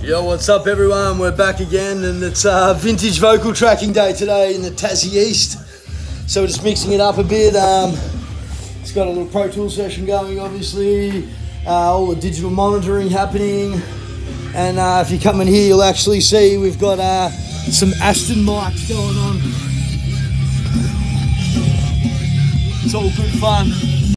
Yo, what's up, everyone? We're back again, and it's uh, vintage vocal tracking day today in the Tassie East. So we're just mixing it up a bit. Um, it's got a little Pro Tool session going, obviously. Uh, all the digital monitoring happening, and uh, if you come in here, you'll actually see we've got uh, some Aston mics going on. It's all good fun.